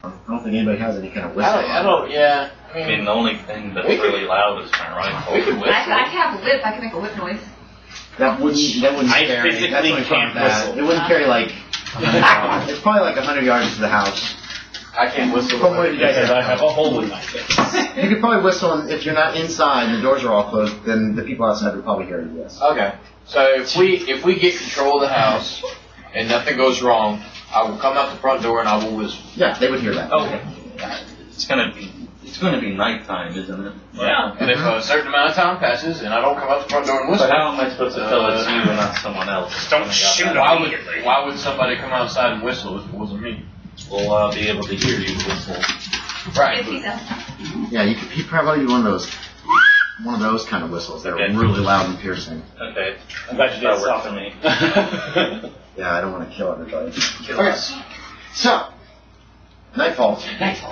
I don't think anybody has any kind of I whistle. don't, I don't, yeah. I I mean, mean, the only thing that's could- really loud is my rifle. we could I, whistle. I have a whip. I can make a whip noise. That wouldn't. That wouldn't I carry. physically that's what can't that. whistle. It wouldn't carry like. It's probably like hundred yards to the house. I can't whistle. From where you guys Because I have a hole in my face. You could probably whistle and if you're not inside and the doors are all closed. Then the people outside would probably hear you. Yes. Okay. So if we if we get control of the house and nothing goes wrong, I will come out the front door and I will whistle. Yeah, they would hear that. Okay. It's gonna be, it's gonna be nighttime, isn't it? Yeah. And if a certain amount of time passes and I don't come out the front door and whistle, But how am I supposed to tell it's you and not someone else? Don't shoot that- why would immediately. why would somebody come outside and whistle if it wasn't me? We'll uh, be able to hear you whistle. Right. If he does. Yeah, you could he'd probably be one of those, one of those kind of whistles. They're Okay. really loud and piercing. Okay. I'm glad you did That stop works for me. Yeah, I don't want to kill everybody. Okay, so nightfall.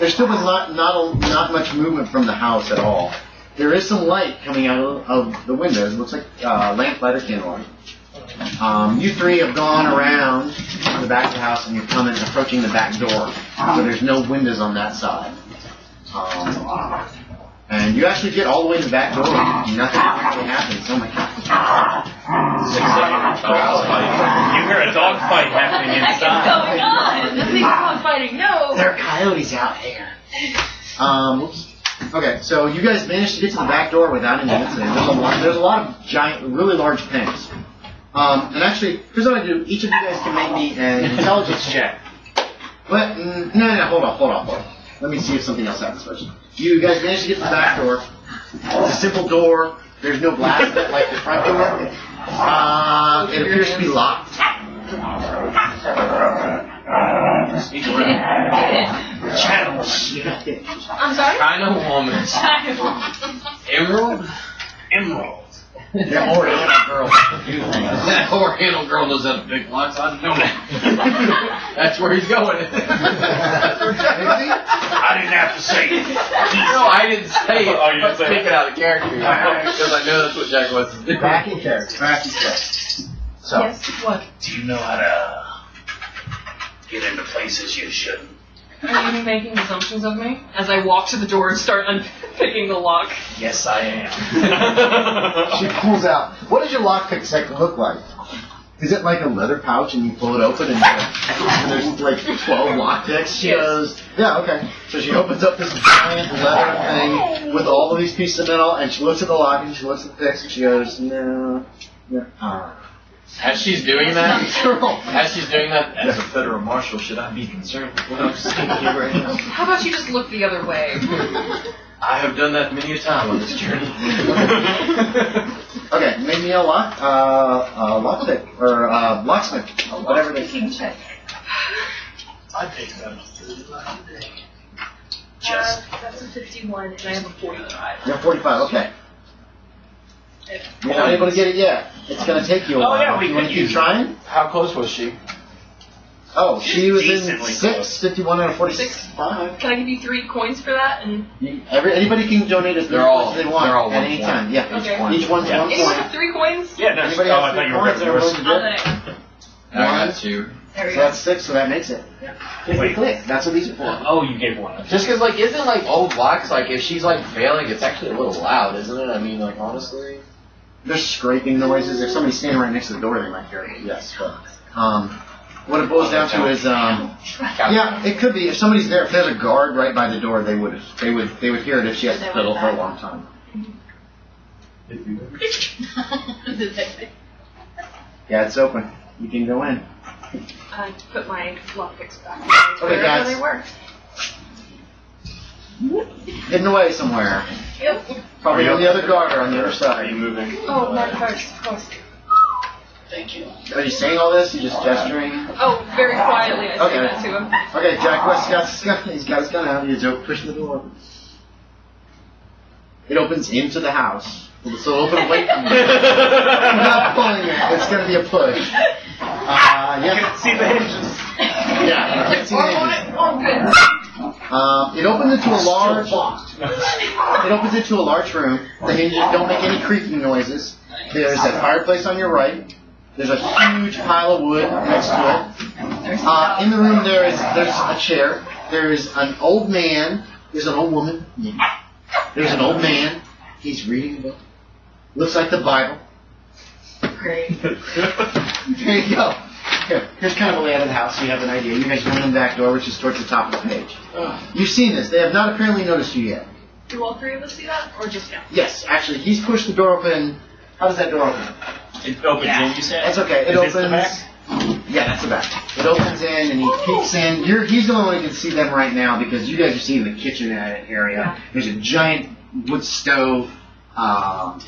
There's still been not not a, not much movement from the house at all. There is some light coming out of, of the windows. It looks like uh, lamplight or candlelight. Um, you three have gone around to the back of the house and you're coming approaching the back door. So there's no windows on that side. Um, and you actually get all the way to the back door. Nothing actually happens. Oh my god. You hear a dog fight happening What inside. going on? Nothing's dog fighting. No. There are coyotes out here. Um, whoops. Okay, so you guys managed to get to the back door without any incident. There's a lot, there's a lot of giant, really large pens. Um, and actually, here's what I do. Each of you guys can make me an intelligence check. But, mm, no, no, hold on, hold on, hold on. Let me see if something else happens first. You guys managed to get to the back door. It's a simple door. There's no glass in like the front door. Uh, it appears to be locked. Channels. I'm sorry? Kind of woman. Emerald? Emerald. Yeah, or a girl. that Oriental girl knows how to pick locks. I know that. That's where he's going. I didn't have to say it. no, I didn't say it. Oh, you didn't say Pick it. it out of character. Because I know that's what Jack wants to do. Back in character. Back in character. So, Yes. What? Do you know how to get into places you shouldn't? Are you making assumptions of me? As I walk to the door and start unpicking the lock. Yes, I am. she pulls out. What does your lockpick set look like? Is it like a leather pouch and you pull it open and, and there's like 12 lockpicks? She Yes. goes, yeah, okay. So she opens up this giant leather thing with all of these pieces of metal and she looks at the lock and she looks at the picks and she goes, no, no. Uh, As she's doing that, as she's doing that, as a federal marshal, should I be concerned with what I'm seeing here right now? How about you just look the other way? I have done that many a time on this journey. Okay, make me a lock, uh, uh, lockpick, or, uh, locksmith, whatever they Picking check. I picked them. Uh, that's a 51 and I have a 45. You have 45, okay. You're not able to get it yet. It's gonna take you a oh, while. Oh, while. yeah, we you wanna keep use it. trying? How close was she? Oh, she was in Decently six, close. 51 out of Six. 45. Can I give you three coins for that? And You- Every, anybody can donate as many They're all- points as they want they're all at one any point. time. Yeah, Okay. each one's Yeah. one anyone point. have three coins? Yeah, no. Anybody oh, has I three thought you were points getting or yours. one I'll to do. I got two. There we So go. that's six, so that makes it. Click, Wait. click. That's what these are for. Oh, you gave one. Just because, like, isn't like old locks like if she's like failing, it's actually a little loud, isn't it? I mean, like honestly. There's scraping noises. If somebody's standing right next to the door, they might hear it. Yes, but um, what it boils down to is um, yeah, it could be if somebody's there. If there's a guard right by the door, they would they would they would hear it if she has to fiddle for a long time. Yeah, it's open. You can go in. I put my lock lockpicks back Okay, wherever guys. They were. Hidden away somewhere. Yep. Probably on the other guard or on the other side. Are you moving? Oh, not first, of course. Thank you. Are you saying all this? You just gesturing? Oh, very quietly I say Okay. that to him. Okay, Jack West got his gun. He's got his gun out. He's o- pushing the door. It opens into the house. So it'll open away from you. I'm not pulling it. It's gonna be a push. Uh, You can see the hinges. Yeah. you can see the hinges. Good. Um, it opens into a large. It opens into a large room. The hinges don't make any creaking noises. There's a fireplace on your right. There's a huge pile of wood next to it. Uh, in the room there is there's a chair. There's an old man. There's an old woman. There's an old man. He's reading a book. Looks like the Bible. Great. There you go. Here, here's kind of a layout of the house so you have an idea. You guys go in the back door, which is towards the top of the page. You've seen this. They have not apparently noticed you yet. Do all three of us see that, or just him? Yes, actually, he's pushed the door open. How does that door open? It opens in, you said? That's okay. It Is opens. this the back? Yeah, that's the back. It opens in and he peeks in. You're, he's the only one who can see them right now because you guys are seeing the kitchen area. Yeah. There's a giant wood stove. Um,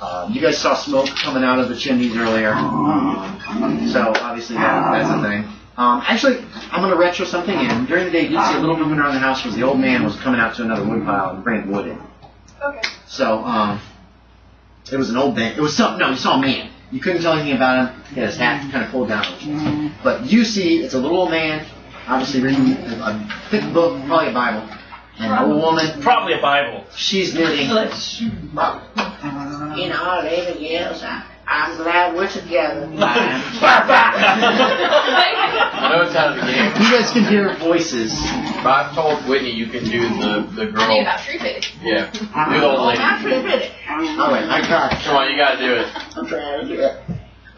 uh, you guys saw smoke coming out of the chimneys earlier. Um, so obviously that, that's a thing. Um, actually, I'm going to retro something in. During the day, you did see a little movement around the house because the old man was coming out to another wood pile and bringing wood in. Okay. So, um, it was an old man. It was some, no, you saw a man. You couldn't tell anything about him. He had his hat kind of pulled down. But you see, it's a little old man, obviously reading a, a thick book, probably a Bible. And an old woman, Probably a Bible. she's knitting. You know, lady, yes, I, I'm glad we're together. I know it's out of the game, You guys can hear voices. but I've told Whitney you can do the, the I knew girl. about tree fitting. Yeah. Do the old lady. I'm pretty pretty. All right, I got it. Oh, Come on, you gotta do it. I'm trying to do it.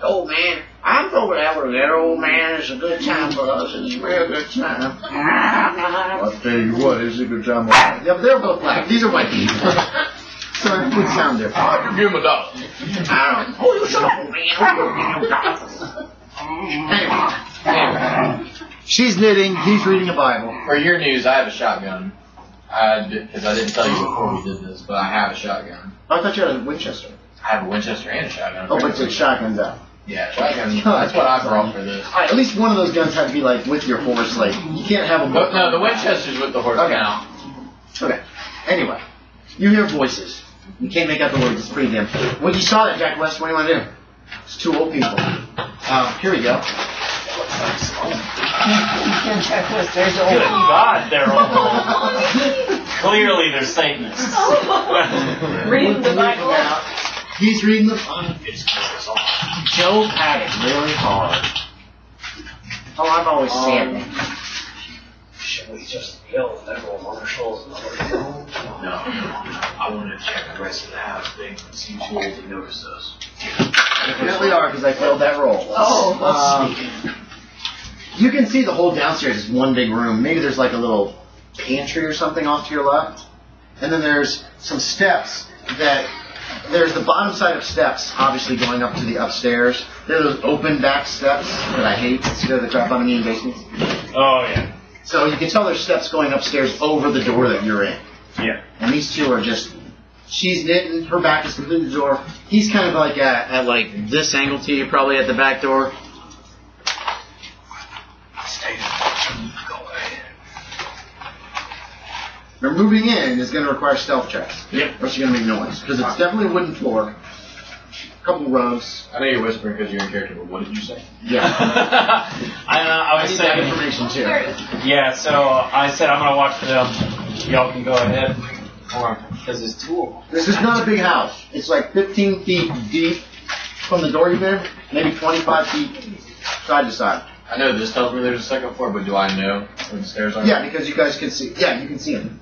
Old man, I'm over there with that old man. It's a good time for us. It's a real good time. I'll tell you what, it's a good time. for Yeah, but they're both black. These are white people. so it would sound different. I can give him a dollar. I don't Oh, you shut up, old man. Anyway, she's knitting. He's reading a Bible. For your news, I have a shotgun. I because I didn't tell you before we did this, but I have a shotgun. I thought you had a Winchester. I have a Winchester and a shotgun. Oh, but the shotgun's out. Yeah, shotgun. That's what I brought for this. All right, at least one of those guns had to be like with your horse. Like you can't have them. But no, the Winchester's with the horse Okay. now. Okay. Anyway, you hear voices. You can't make out the words. It's pretty dim. When you saw that, Jack West, what do you want to do? It's two old people. Um, here we go. Good God, they're all Clearly they're Satanists. Reading the Bible. He's reading the Bible. Joe had it really hard. Oh, I'm always said that. Should we just yell at federal marshals and let them know? No. I want to check the rest of the house thing and see if they notice us. Definitely are because I failed that roll. Oh, Um, you can see the whole downstairs is one big room. Maybe there's like a little pantry or something off to your left. And then there's some steps that there's the bottom side of steps, obviously going up to the upstairs. There are those open back steps that I hate. Scare the crap out of me in basements. Oh yeah. So you can tell there's steps going upstairs over the door that you're in. Yeah. And these two are just, she's knitting, her back is completely to the door. He's kind of like at, at like this angle to you, probably at the back door. Stay Go ahead. Now moving in is going to require stealth checks. Yep. Or you're going to make noise. Because it's definitely a wooden floor. A couple rugs. I know you're whispering because you're in character, but what did you say? Yeah. I, uh, I I was need that saying, information too. Yeah, so I said I'm gonna watch for them. Y'all can go ahead. Because there's two of them. This is not a big house. It's like 15 feet deep from the door you're in, maybe 25 feet side to side. I know this tells me there's a second floor, but do I know where the stairs are? Yeah, because you guys can see. Yeah, you can see him.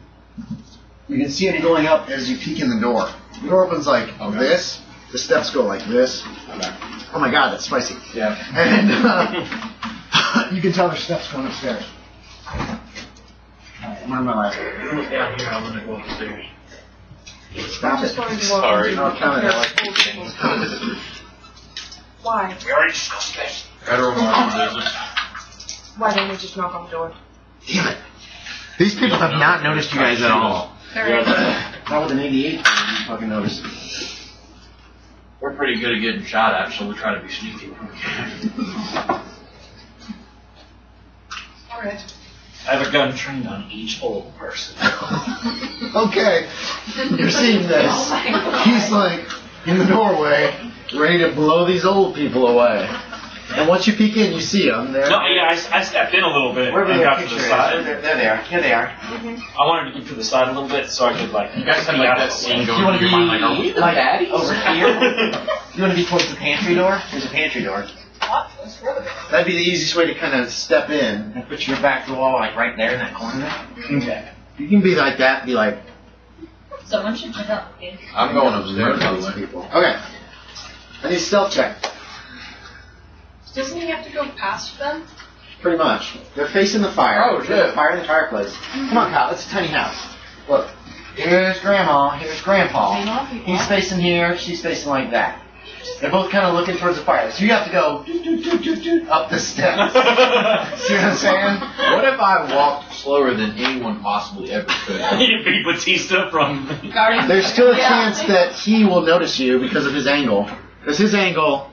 You can see him going up as you peek in the door. The door opens like Okay. this. The steps go like this. Okay. Oh my god, that's spicy. Yeah. And uh, you can tell there's steps going upstairs. Alright, I'm on my last one. Who's down here? I'm gonna go upstairs. Stop it. Sorry. I'll count it. I like these things. Why? We already discussed this. Federal marshal. Why don't we just knock on the door? Damn it. These people have not noticed you guys at all. Alright. Not with an 88, you fucking notice. We're pretty good at getting shot at, so we try to be sneaky. Alright. I have a gun trained on each old person. Okay, you're seeing this. Oh He's like in the doorway, ready to blow these old people away. And once you peek in, you see them. They're, No, yeah, I, I stepped in a little bit Wherever and their got to picture the is. side. There, there they are. Here they are. Mm-hmm. I wanted to get to the side a little bit so I could like. You guys have be like out that of the scene way. going You wanna through your mind, be like, are we the like baddies? over here? You want to be towards the pantry door? There's a pantry door. spot for us for the door. That'd be the easiest way to kind of step in and put your back to the wall, like right there in that corner. Okay. You can be like that. Be like Someone should check out. okay? I'm going upstairs, by the way. people. Okay. I need a stealth check. Doesn't he have to go past them? Pretty much. They're facing the fire. Oh, There's a shit. Fire in the fireplace. Mm-hmm. Come on, Kyle. It's a tiny house. Look. Here's Grandma. Here's Grandpa. He's facing here. She's facing like that. They're both kind of looking towards the fire. So you have to go doo, doo, doo, doo, doo, up the steps. See what I'm saying? What if I walked slower than anyone possibly ever could? you beat Batista from. Guarding. There's still a Yeah. chance that he will notice you because of his angle. Because his angle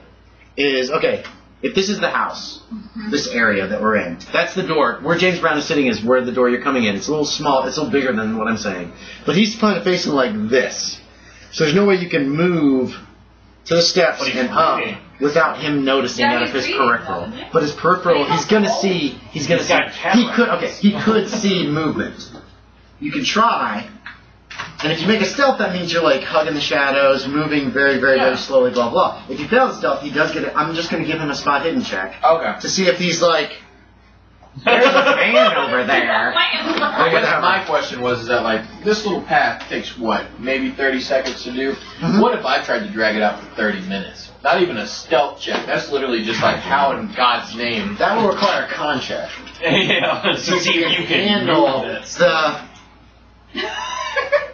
is okay. If this is the house, this area that we're in, that's the door. Where James Brown is sitting is where the door you're coming in. It's a little small. It's a little bigger than what I'm saying. But he's kind of facing like this. So there's no way you can move to the steps and up reading. without him noticing Yeah, out of his peripheral. though. But his peripheral, he's gonna see. He's gonna He's see. got. He could. Okay, he could see movement. You can try. And if you make a stealth, that means you're like hugging the shadows, moving very, very, Yeah. very slowly, blah blah. If you fail the stealth, he does get it. I'm just gonna give him a spot hidden check Okay. to see if he's like, there's a man over there. I guess my question was is that like this little path takes what maybe 30 seconds to do. Mhm. What if I tried to drag it out for 30 minutes? Not even a stealth check. That's literally just like how in God's name. That will require a con check. yeah. To see if you can handle this. the.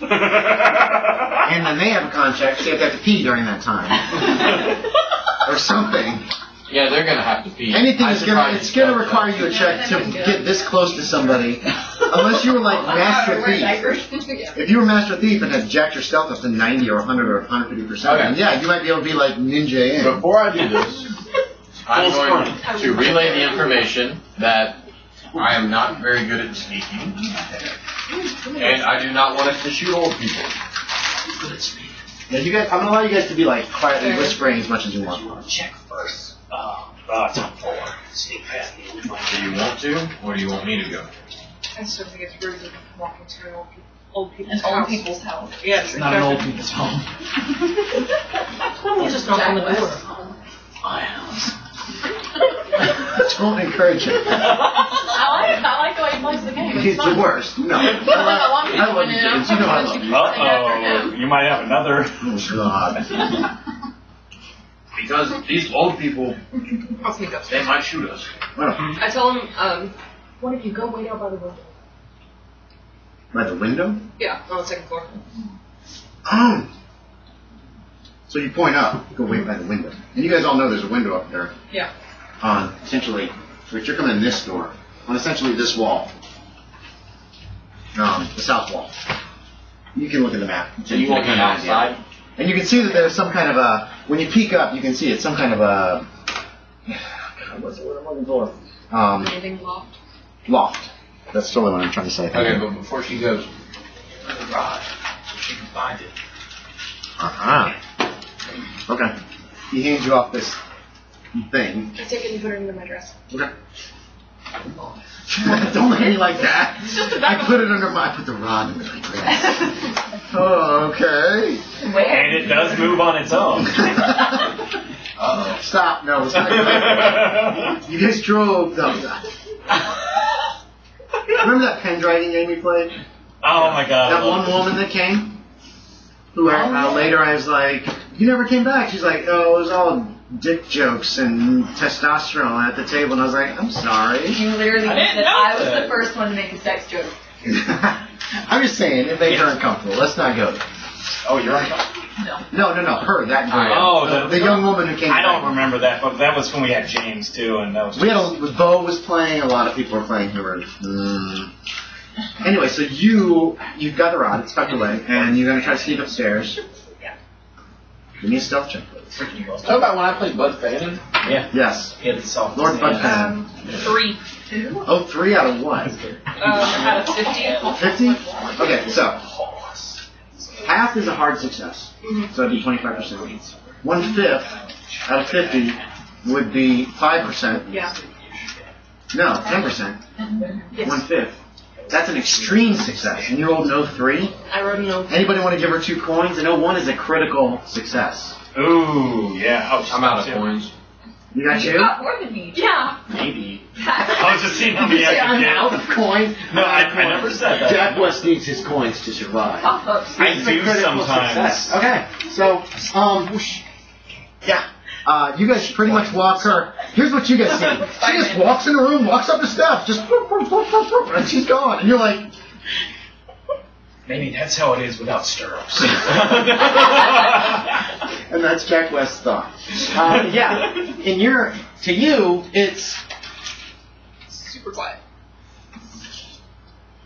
And then they have a contract, check, so you have to pee during that time or something. Yeah, they're gonna have to pee. Anything is gonna it's gonna require you a check to get this close to somebody, unless you were like master thief. If you were master thief and had jacked your stealth up to 90 or 100 or 150 percent, Okay. yeah, you might be able to be like ninja in. Before I do this, I'm Full going to relay the information that I am not very good at speaking, and I do not want us to shoot old people. Yeah, you guys, I'm gonna allow you guys to be like quietly whispering as much as you want. Check first. Uh, uh, top floor. Sneak past the Do you want to, or do you want me to go? I still think it's rude to walk into an old, peop- old people's An house. old people's house. Yes, Not an old people's home. We'll just knock on the door. West's home. My house. Don't encourage it. I like, it. I like the way he plays the game. It's It's the worst. No. I want I love you, to James. You know I love you. Uh oh. You might have another. Oh God. Because these old people, I'll sneak they might shoot us. I tell him, um, what if you go wait out by the window? by the window. Yeah, on the second floor. Oh. So you point up, go wait by the window. And you guys all know there's a window up there. Yeah. On essentially, which you're coming in this door, on essentially this wall. Um, the south wall. You can look at the map. So you want me can idea. outside? And you can see that there's some kind of a, when you peek up, you can see it's some kind of a, God, what's the word I'm looking for? Um, Landing loft. loft. That's totally what I'm trying to say. Okay, but before she goes, The garage. So she can find it. Uh-huh. Okay. He hands you off this thing. I take it and put it into my dress. Okay. Don't look at me like that. It's just a I bag put it under my, I put the rod in my dress. oh, okay. And it does move on its own. uh Stop. No, it's not good. You guys drove. No, Remember that Pendragon game we played? Oh my god. That one woman that came? Who I, uh, later I was like, you never came back. She's like, oh, it was all dick jokes and testosterone at the table. And I was like, I'm sorry. You literally I didn't said know I was that. the first one to make a sex joke. I'm just saying, it made her uncomfortable. Let's not go there. oh, you're right. No, no, no, no. her, that girl. Oh, the, the- the young woman who came I don't back. remember that, but that was when we had James too, and that was. We had a, Bo was playing, a lot of people were playing who were, mm. Anyway, so you, you've got the rod, it's tucked away, and you're gonna try to sneak upstairs. Yeah. Give me a stealth check, please. Talk about when I played Bud Fanning. yeah. Yes. Hit the soft. Lord Bud Fanning. Um, three. Oh, three out of what? Um, out of 50. 50? Okay, so, half is a hard success. Mhm. So it'd be 25%. One fifth out of 50 would be 5%. Yeah. No, 10%. Yes. One fifth. That's an extreme success. And you rolled no three. I wrote a note. Anybody want to give her two coins? I know one is a critical success. Ooh, yeah. Oh, I'm out of coins. You got You you? got more than me. Yeah. Maybe. I was just seeing how many I Say, could I'm get. out of coins. No, I, I never said that. Jack West needs his coins to survive. Pop. I do sometimes. success. Okay, so um, yeah, uh, you guys pretty much walk her. Here's what you guys see. She just walks in the room, walks up the steps, just whoop, whoop, whoop, whoop, whoop, and she's gone. And you're like, Maybe that's how it is without stirrups. and that's Jack West's thought. Uh, yeah, in your to you, it's Super quiet.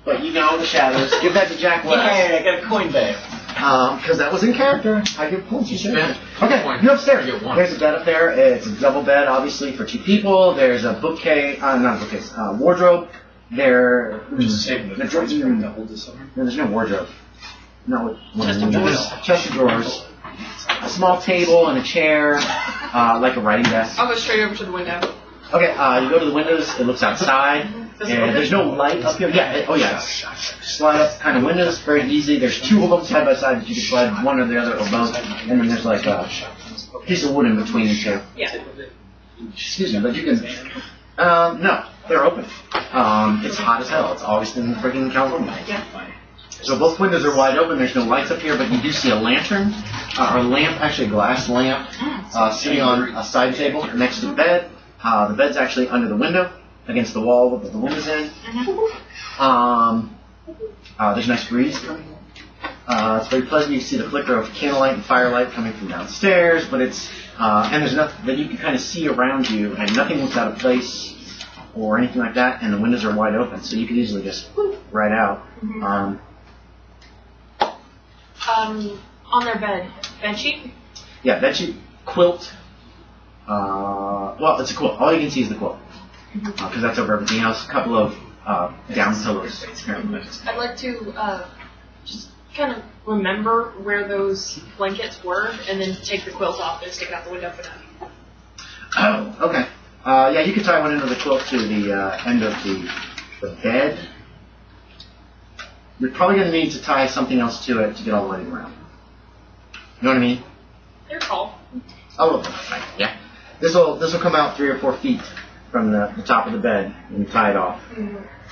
but you know the shadows. Give that to Jack West. Hey, I got a coin bag. Um, because that was in character. I give points. You Spend Okay, point. you upstairs. You get one. There's a bed up there. It's a double bed, obviously, for two people. There's a bookcase, uh, not a bookcase, uh, wardrobe. There, Just saving the The drawers drawers- back to hold this over. no, there's no wardrobe. No, Chest of drawers. Chest of drawers. A small table and a chair, uh, like a writing desk. I'll go straight over to the window. Okay, uh, you go to the windows. It looks outside, Does and there's no light up here. Yeah. It, oh yeah. Slide up kind of windows, very easy. There's two of them side by side that you can slide one or the other or both, and then there's like a piece of wood in between the two. Yeah. Excuse me, but you can. Um, no, they're open. Um, it's hot as hell. It's August in freaking California. Yeah. So both windows are wide open. There's no lights up here, but you do see a lantern, uh, or a lamp, actually a glass lamp, uh, sitting on a side table next to the bed. Uh, the bed's actually under the window, against the wall with the window's in. Um, uh, there's a nice breeze coming. Uh, it's very pleasant. You can see the flicker of candlelight and firelight coming from downstairs, but it's uh, and there's nothing that you can kind of see around you, and nothing looks out of place or anything like that. And the windows are wide open, so you could easily just right out. Um, Um, on their bed. Bed sheet? yeah, that sheet quilt. Uh, well, it's a quilt. All you can see is the quilt because that's over everything else. A couple of uh, down pillows. I'd like to uh, just kind of remember where those blankets were and then take the quilt off and stick it out the window for now. Oh, okay. Uh, yeah, you can tie one end of the quilt to the uh, end of the, the bed. You're probably going to need to tie something else to it to get all the way around. You know what I mean? They're tall. Oh, right, yeah. This will this will come out three or four feet from the, the top of the bed and you tie it off.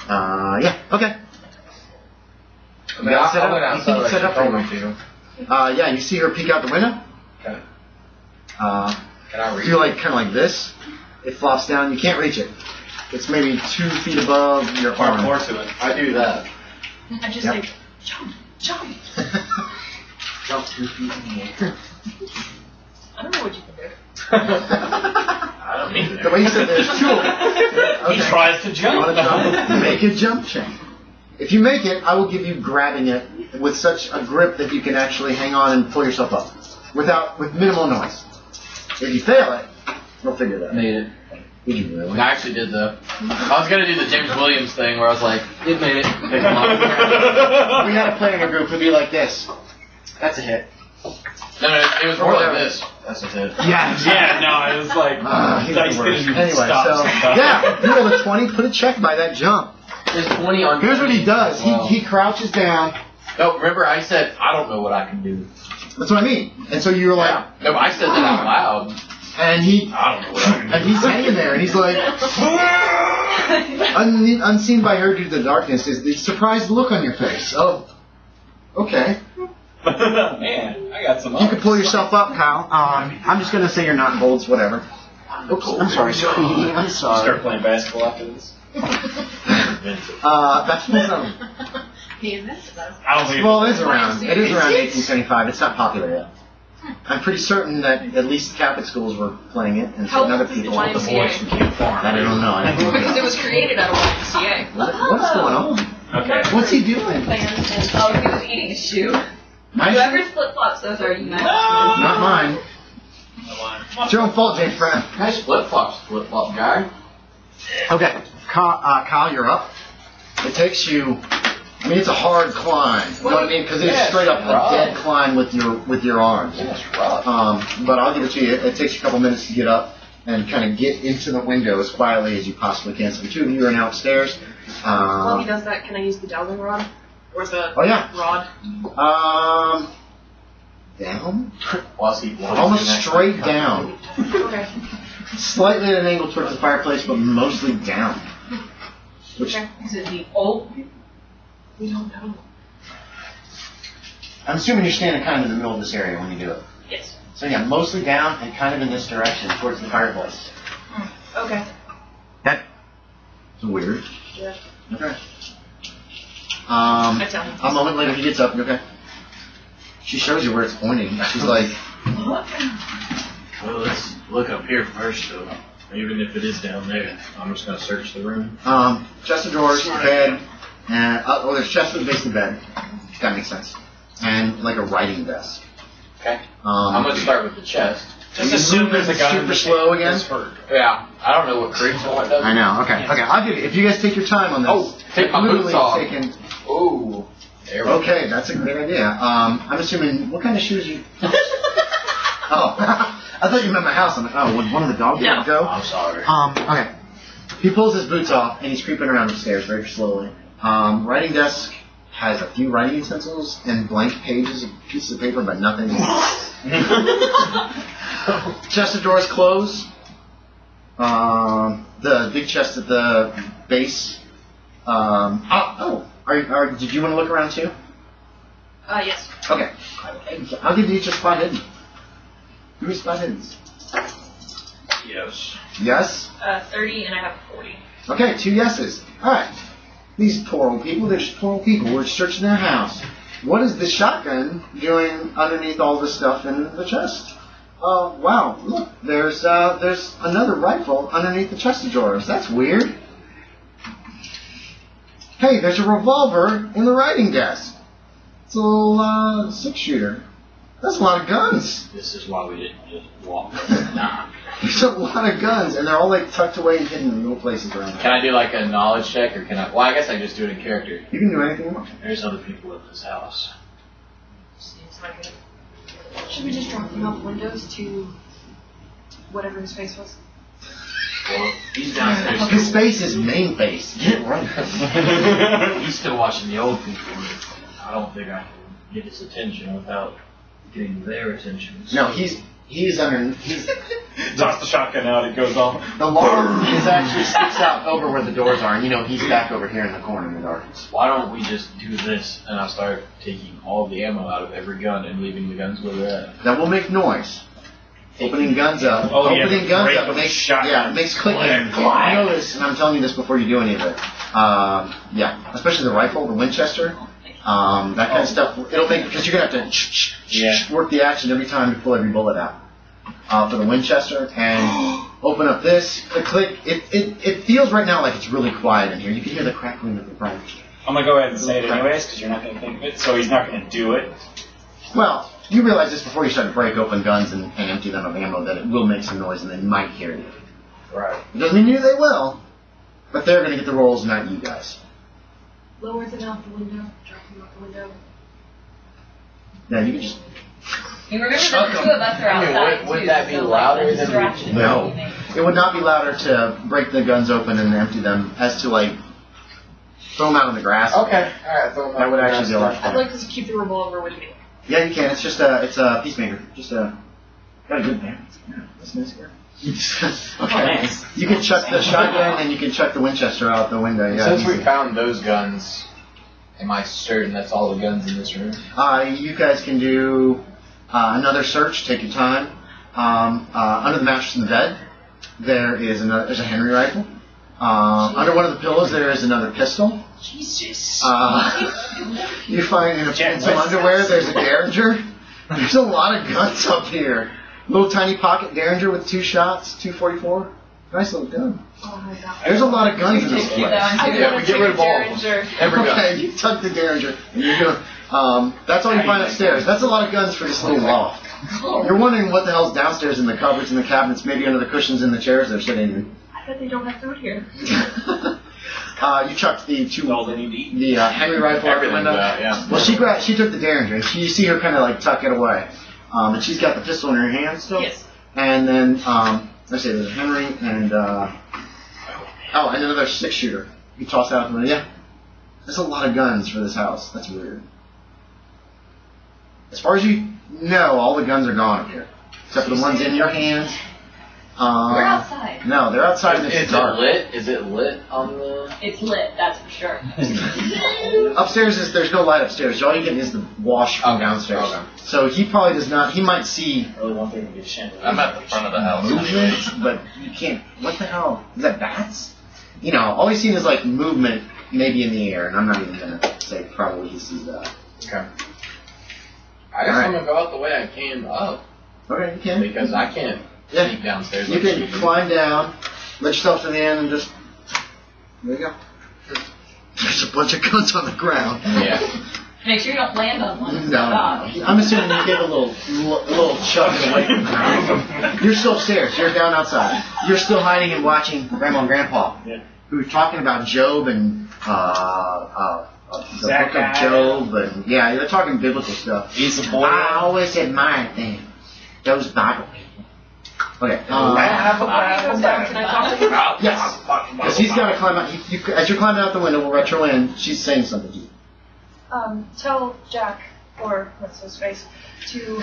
Uh, yeah, okay. I mean, I'll, I'll You think outside set up told right. Uh, yeah, you see her peek out the window. Okay. Uh, Can I if read? like kind of like this, it flops down. You can't reach it. It's maybe two feet above your Far arm. more to it. I do that. I just Yep. like, jump, jump. Jump two feet in the air. I don't know what you can do. I don't need The way you said there's two of them. He tries to jump. wanna jump? Make a jump check. If you make it, I will give you grabbing it with such a grip that you can actually hang on and pull yourself up without with minimal noise. If you fail it, we'll figure that. out. Made it. Did you really? I actually did the. I was gonna do the James Williams thing where I was like, it made it. Pick 'em up. We had a player in our group who'd be like this. That's a hit. No, no, it was more like this. That's a hit. Yeah. yeah, no, it was like ah, he's the dice worst. didn't Anyway, stop so sometimes. yeah, you roll a twenty. Put a check by that jump. There's 20 on. Here's what he does. He he crouches down. No, remember I said I don't know what I can do. That's what I mean. And so you're like, No, I said that out loud. And he I don't know what I can and he's hanging there, and he's like, un, unseen by her due to the darkness, is the surprised look on your face. Oh, okay. Man, I got some. You can pull yourself up, pal. Um, I'm just gonna say you're not holds, whatever. Oops, I'm sorry. I'm sorry. Start playing basketball after this. Uh, that's awesome. He admits though. I don't think. Well, it is around. It is around 1875. It's not popular yet. I'm pretty certain that at least Catholic schools were playing it, and How certain other old is the people. YMCA? the boys from Camp Farm. I don't know. I didn't Because it up. was created at a YMCA. What, what's going on? Okay. What's he doing? Fans and oh, he was eating a shoe. My Whoever's flip flops those are, you might. Not mine. It's your own fault, James Brown. Nice flip flops, flip flop guy. Okay, Kyle, uh, Kyle, you're up. It takes you. I mean, it's a hard climb. You know what I mean? Because it's Yeah, straight up rough. a dead climb with your with your arms. Yeah, it's rough. Um, but I'll give it to you. It takes you a couple minutes to get up and kind of get into the window as quietly as you possibly can. So the two of you are now upstairs. While he Um, does that, can I use the dowsing rod? Or the oh yeah. rod? Um, down, Whilst he almost doing that- straight down, Okay. slightly at an angle towards the fireplace, but mostly down. Which Okay. Is it the old people? We don't know. I'm assuming you're standing kind of in the middle of this area when you do it. Yes. So yeah, mostly down and kind of in this direction towards the fireplace. Okay. It's weird. Yeah. Okay. Um, I tell him. a moment later, he gets up. Okay? She shows you where it's pointing. She's like, Well, let's look up here first, though. Even if it is down there, I'm just gonna search the room. um, chest of drawers, bed, and uh, oh, there's chest with the base of bed. That makes sense. And like a writing desk. Okay. Um, I'm gonna start with the chest. Just assume there's a gun. in Super the slow again? Yeah, I don't know what creeps and what doesn't. I know. Okay. Okay. I'll give you. If you guys take your time on this. Oh, take my boots off. taking- Ooh. There we go. Okay, that's a great idea. Um, I'm assuming what kind of shoes you? oh, I thought you meant my house. I'm like, oh, would one of the dogs No. go? I'm sorry. Um, okay. He pulls his boots off and he's creeping around the stairs very slowly. Um, writing desk has a few writing utensils and blank pages of pieces of paper, but nothing. chest of drawers closed. Um, the big chest at the base. Um, oh, oh are, are, did you want to look around too? Uh, yes. Okay. I'll give you each a spot hidden. Give me spot hidden. Yes. Yes? Uh, 30 and I have 40. Okay, two yeses. Alright. These poor old people, they're old people. We're searching their house. What is the shotgun doing underneath all this stuff in the chest? Oh, wow. Look, there's, uh, there's another rifle underneath the chest of drawers. That's weird. Hey, there's a revolver in the writing desk. It's a little, uh, six shooter. That's a lot of guns. This is why we didn't just walk. nah. There's a lot of guns, and they're all like tucked away and hidden in little places around Can. I do like a knowledge check or can I? Well, I guess I just do it in character. You can do anything you want. There's other people in this house. Seems like it. Should we just drop them out the windows to whatever his face was? Well, he's downstairs. His face is main face. Get right. He's still watching the old people. I don't think I can get his attention without getting their attention. No, he's he's under. He's Toss the shotgun out, it goes off. the alarm is actually sticks out over where the doors are, and you know he's back over here in the corner in the darkness. Why don't we just do this and I start taking all the ammo out of every gun and leaving the guns where they're at? That will make noise. Opening guns up. Oh, yeah, Opening guns break up with makes shotgun. yeah, it makes clicking. Click, You know this, and I'm telling you this before you do any of it. Um, yeah, especially the rifle, the Winchester. Um, that kind of stuff. It'll make because you're gonna have to Yeah. work the action every time you pull every bullet out. Uh, for the Winchester and open up this, click, click. It, it, it feels right now like it's really quiet in here. You can hear the crackling of the bright. I'm gonna go ahead and say it anyways, because you're not gonna think of it, so he's not gonna do it. Well, you realize this before you start to break open guns and, and empty them of ammo that it will make some noise and they might hear you. Right. It doesn't mean you they will, but they're going to get the rolls, not you guys. Lower them out the window, drop them out the window. Yeah, you can just. You remember Chuck the 'em. two of us are I mean, outside would- would too, that be so, louder the than- No. It would not be louder to break the guns open and empty them as to like throw them out on the grass. Okay. All right. Throw them That would out. actually be a lot I'd fun. like to keep the revolver with me. Yeah, you can. It's just a it's a peacemaker. Just a got a good man. Yeah, that's nice here. Okay. nice. You can chuck the shotgun and you can chuck the Winchester out the window. Yeah. Since we easy. found those guns, am I certain that's all the guns in this room? Uh, you guys can do uh, another search. Take your time. Um, uh, under the mattress in the bed, there is another. There's a Henry rifle. Uh, under one of the pillows, there is another pistol. Jesus. Uh, you find in, a, Jack in some underwear, there's a Derringer. There's a lot of guns up here. Little tiny pocket Derringer with two shots, 244. Nice little gun. oh my god. There's a lot of guns in this place. I too. Yeah, wanna we get take rid of all of Derringer. Every gun. Okay, you tuck the Derringer. And you're doing, um, that's all you find upstairs. That's a lot of guns for this little loft. You're wondering what the hell's downstairs in the cupboards and the cabinets, maybe under the cushions and the chairs they're sitting in. I bet they don't have food here. uh, you chucked the two, all they need to eat. the uh, Henry rifle out the window. out. Yeah. Well, she grabbed, she took the Derringer. you see her kind of like tuck it away, um, and she's got the pistol in her hand still. Yes. And then um, let's see, there's a Henry and uh, oh, and another six shooter. You toss out window. Yeah, there's a lot of guns for this house. That's weird. As far as you know, all the guns are gone here, except for the ones in your hands. Um, We're outside. No, they're outside. and Is, it's is it lit? Is it lit on the? It's lit, that's for sure. Upstairs is there's no light upstairs. All you get is the wash from Okay, downstairs. okay. So he probably does not. He might see Really one thing to get chandelier. I'm at the front of the house. movement, but you can't. What the hell? Is that bats? You know, all he's seen is like movement, maybe in the air, and I'm not even gonna say probably he sees that. Okay. I guess Alright. I'm gonna go out the way I came up Okay, you can. because I can't Yeah. sneak downstairs. You like can you climb down, let yourself to the end, and just. There you go. There's a bunch of guns on the ground. Yeah. Make sure you don't land on one. No, no, no. I'm assuming you give a little, little, little shove away from the house. You're still upstairs. You're down outside. You're still hiding and watching Grandma and Grandpa, Yeah. who are talking about Job and uh, uh, uh, the book of Job, and yeah, they're talking biblical stuff. He's a boy. I always admired them. Those Bible people. Okay. Um, Bobby goes down. Can I talk to him? yes. Because he's got to climb out. You, you, as you're climbing out the window, we'll retro in. She's saying something to you. Um, tell Jack, or what's his face, to,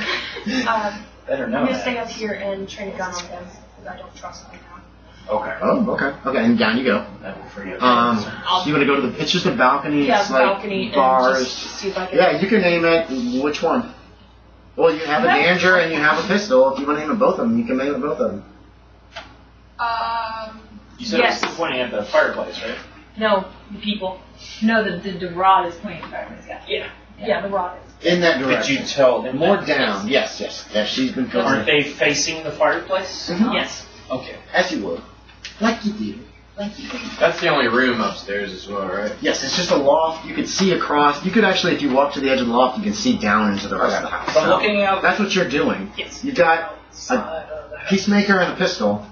um, Better I'm know gonna stay up here and train a gun on him, because I don't trust him now. Okay. Oh, okay. Okay, and down you go. That will free up. Um, so you want to go to the? It's just a balcony. Yeah, it's like balcony and bars. just see if I can. Yeah, you can name it. Which one? Well, you have a Derringer and you have a pistol. If you want to aim at both of them, you can aim at both of them. Um, You said Yes. it was pointing at the fireplace, right? no, the people. No, the, the, the rod is pointing backwards, yeah. Yeah. Yeah, the rod is. In that Did direction. you tell them? More that? down. Yes, yes. Yes, she's been Aren't they facing the fireplace? Mhm. Yes. Okay. As you would. Like you do. That's the only room upstairs as well, right? Yes, it's just a loft. You could see across. You could actually, if you walk to the edge of the loft, you can see down into the rest of the house. But looking out That's what you're doing. Yes. You got Side of the house. Peacemaker and a pistol.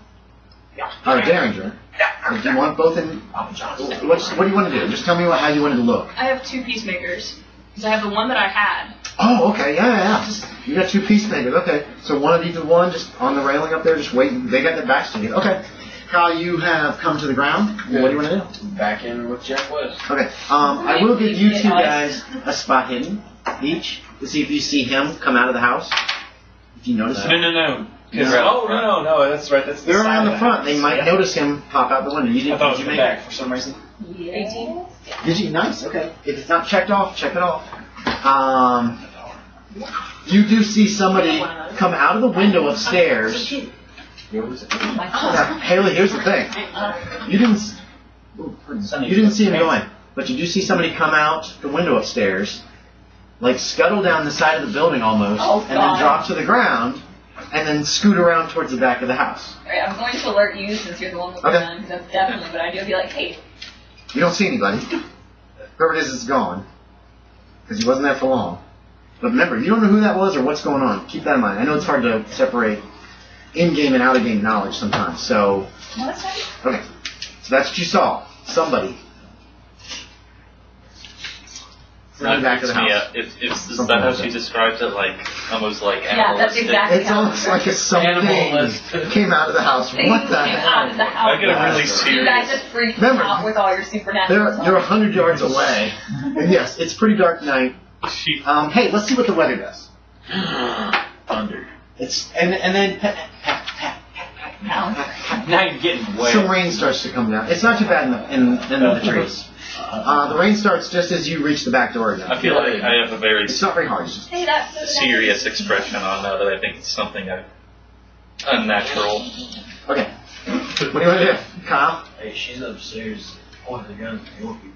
Yeah. Or a Derringer. Yeah. Do you want both in? What's, what do you want to do? Just tell me what, how you want it to look. I have two peacemakers. Because I have the one that I had. Oh, okay, yeah, yeah, yeah. You got two peacemakers. Okay, so one of each of one, just on the railing up there, just waiting. They got their backs to you. Okay. How you have come to the ground? What do you want to do? Back in with Jeff West. Okay. Um, I will give you two guys a spot hidden each to see if you see him come out of the house. If you notice No, him, no, no. 'Cause- They're oh, no, no, no, that's right. That's the they're side around of the front. They house. might Yeah. notice him pop out the window. You I did, thought it did was you the make back for some reason. Yeah. 18? Did you? Nice. Okay. If it's not checked off, check it off. Um, you do see somebody come out of the window upstairs. Now, Haylee, here's the thing. You didn't. s- ooh, pardon. You didn't see him going, but you do see somebody come out the window upstairs, like scuttle down the side of the building almost, Oh, and then drop to the ground, and then scoot around towards the back of the house. I'm going to alert you since you're the one with Okay. the gun, because that's definitely a I do. Be like, hey, You don't see anybody. Whoever it is is gone, because he wasn't there for long. But remember, you don't know who that was or what's going on. Keep that in mind. I know it's hard to separate in-game and out-of-game knowledge sometimes. So, okay. So that's what you saw. Somebody. In the back of the That me house. out. If, if, is Something that how like she that. described it? Like, almost like Yeah, that's animalistic? exactly It's how almost like a something Animalistic. came out of the house. Things What the came out of the hell? house. I get really You serious. guys have freaked Remember, out with all your supernatural They're, stuff. you're a hundred yards away. And yes, it's pretty dark night. She Um, hey, let's see what the weather does. thunder. It's and and then Now. Now you're getting way. some rain starts to come down. It's not too bad in the in, in the trees. Uh, the rain starts just as you reach the back door again. I feel like I have a very It's not very hard. Hey, that's so serious expression on now that I think it's something I, unnatural. okay. What do you want to do, Kyle? Hey, she's upstairs pointing the gun at your people now, so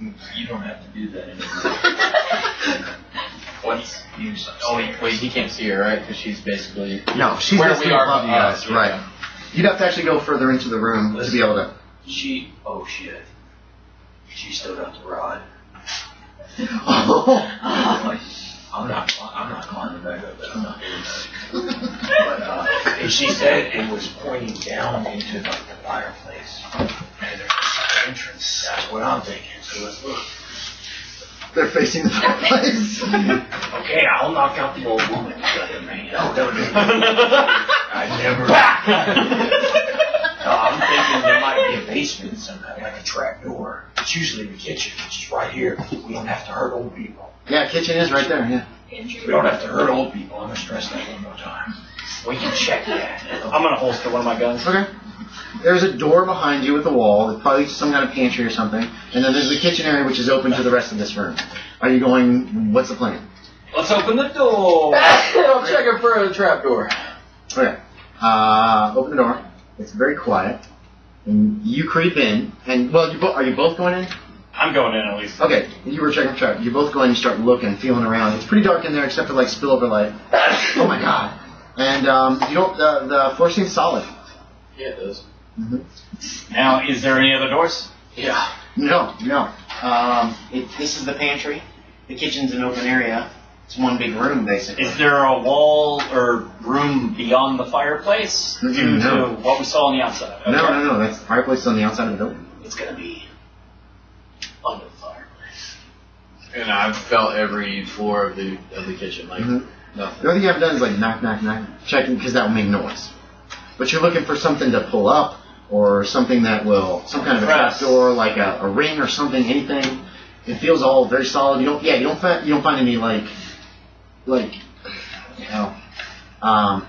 you, you don't have to do that anymore. What's You, Oh, wait, wait, he can't see her, right? Because she's basically No, she's where listening we are above you guys. us, Right. yeah. You'd have to actually go further into the room to be able to. she, oh shit. She still got the rod. Oh. I'm not, I'm not climbing back up there, I'm not doing that. But, uh, and she said it was pointing down into like the fireplace. And there's an entrance, that's what I'm thinking, so let's look. They're facing the fireplace. Okay, I'll knock out the old woman. No, no, no. I never. No, I'm thinking there might be a basement somehow, like a trap door. It's usually the kitchen, which is right here. We don't have to hurt old people. yeah, kitchen is right there. Yeah. We don't have to hurt old people. I'm gonna stress that one more time. We can check that. I'm gonna holster one of my guns. Okay. There's a door behind you with a wall. It's probably some kind of pantry or something. And then there's the kitchen area, which is open to the rest of this room. Are you going? What's the plan? Let's open the door. I'm checking for a trapdoor. Okay. Uh, open the door. It's very quiet. And you creep in. And well, you bo- are you both going in? I'm going in at least. Okay. You were checking trap. You both go in. You start looking, feeling around. It's pretty dark in there, except for like spillover light. Oh my god. And um, you don't. The the floor seems solid. Yeah, it does. Now, is there any other doors? Yeah. No, no. Um, it, this is the pantry. The kitchen's an open area. It's one big room, basically. Is there a wall or room beyond the fireplace due Mm, no. to what we saw on the outside? Okay. No, no, no. That's the fireplace on the outside of the building. It's gonna be under the fireplace. And I've felt every floor of the of the kitchen, like Mhm. nothing. The only thing you haven't done is like knock, knock, knock, checking because that will make noise. But you're looking for something to pull up or something that will, some kind of a Press. trap door, like a, a ring or something, anything. It feels all very solid. You don't, yeah, you don't find, you don't find any like, like, you know, um,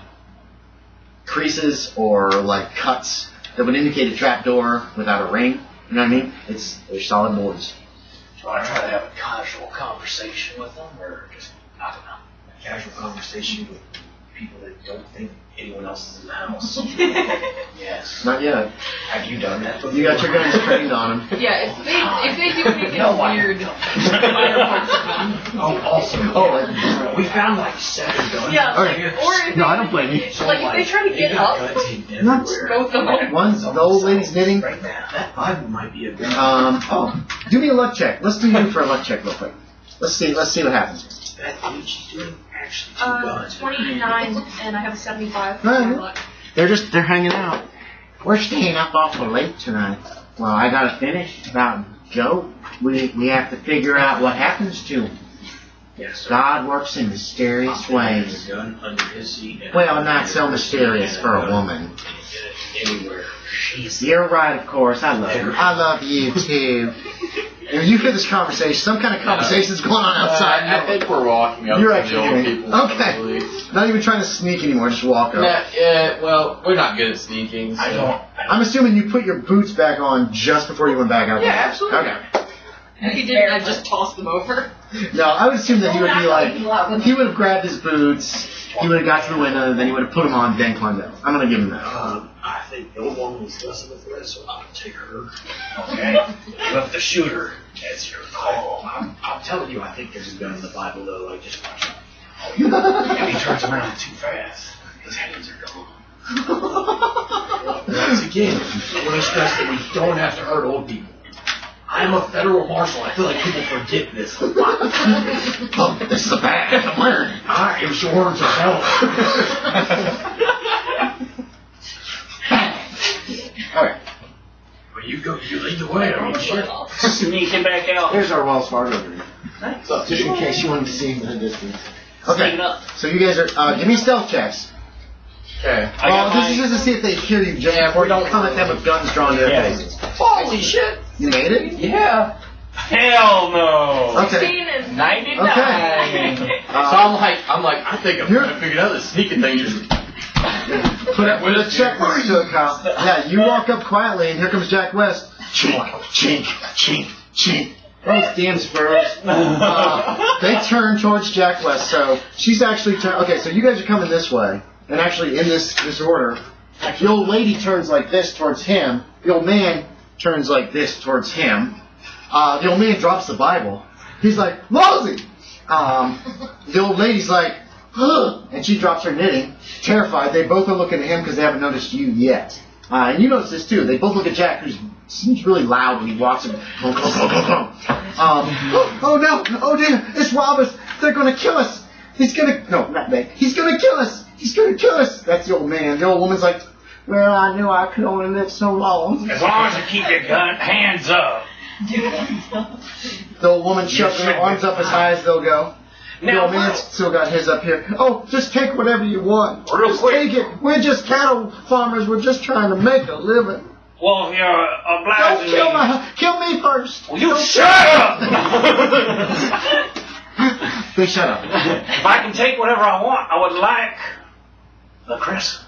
creases or like cuts that would indicate a trap door without a ring. You know what I mean? It's they're solid boards. So I try to have a casual conversation with them, or just I don't know, a casual conversation with people that don't think anyone else is in the house. yes. Not yet. Have you done that? Before? You got your guns trained on them. Yeah, if they if they do anything No, weird, don't. fire parts of them. Oh, also, Oh, we found like seven guns. Yeah, Okay. like, or if No, they, I don't blame you. So, Like if they try to get got up, guns hidden Nuts. everywhere. both of them. One's the old lady's knitting. Right now, that Bible might be a good. Um, oh, do me a luck check. Let's do you for a luck check real quick. Let's see. Let's see what happens. That age she's doing actually two Uh, guns. 29, and I have a 75. Alright. They're just they're hanging out. We're staying up awful late tonight. Well, I gotta finish about Joe. We we have to figure out what happens to him. Yes, sir. God works in mysterious ways. Under his seat. Well, not so mysterious for a woman. Get it Anywhere. She's You're right, of course. I love you. I love you too. If you hear this conversation, some kind of conversation is going on outside. Uh, I think we're walking up You're to actually the old people. okay. Not even trying to sneak anymore. Just walk up. Yeah, yeah, well, we're not good at sneaking. So. I don't. I'm assuming you put your boots back on just before you went back out. Yeah, there. absolutely. Okay. If he didn't, I'd just toss them over. No, I would assume that he would be like, he would have grabbed his boots, he would have got to the window, then he would have put them on, then climbed out. I'm gonna give him that. I think no woman is less of a threat, so I'll take her. Okay? but the shooter, that's your call. Oh, I'm, I'm telling you, I think there's a gun in the Bible, though. I just watch him. If he turns around too fast, his hands are gone. Once again, I want to stress that we don't have to hurt old people. I'm a federal marshal. I feel like people forget this a lot. Oh, this is a badge I'm wearing. I am to help. You go. You lead the way. I mean, shit. Sneaking back out. here's our Wells Fargo ring. Just in case you wanted to see him in the distance. Okay, so you guys are, uh, give me stealth checks. Okay. I Well, got this my- is just to see if they hear you just Yeah, before we you don't- come at them with guns drawn to their Yeah. faces. Holy shit! You made it? Yeah. Hell no. Okay. 99. Okay. So Uh, I'm like, I'm like, I think I'm gonna figure out this sneaking thing. Put up with a check next to it, Kyle. Yeah, you walk up quietly, and here comes Jack West. Chink, chink, chink, chink. Those damn Spurs. Uh, they turn towards Jack West. So she's actually turn. Okay, so you guys are coming this way, and actually in this this order. The old lady turns like this towards him. The old man turns like this towards him. Uh, the old man drops the Bible. He's like, Rosie! Um, the old lady's like, and she drops her knitting, terrified. They both are looking at him because they haven't noticed you yet. Uh, and you notice this too. They both look at Jack, who seems really loud when he walks in. um, oh no! Oh dear! It's robbers! They're gonna kill us! He's gonna no, not they. He's gonna kill us! He's gonna kill us! That's the old man. The old woman's like, well, I knew I could only live so long. As long as you keep your gun hands up. The old woman shoves her arms up as high as they'll go. Now, old man's still got his up here. Oh, just take whatever you want. Real just quick. take it. We're just cattle farmers. We're just trying to make a living. well, you're Don't obliging kill me. my, kill me first. You shut up? They shut up. If I can take whatever I want, I would like the crescent.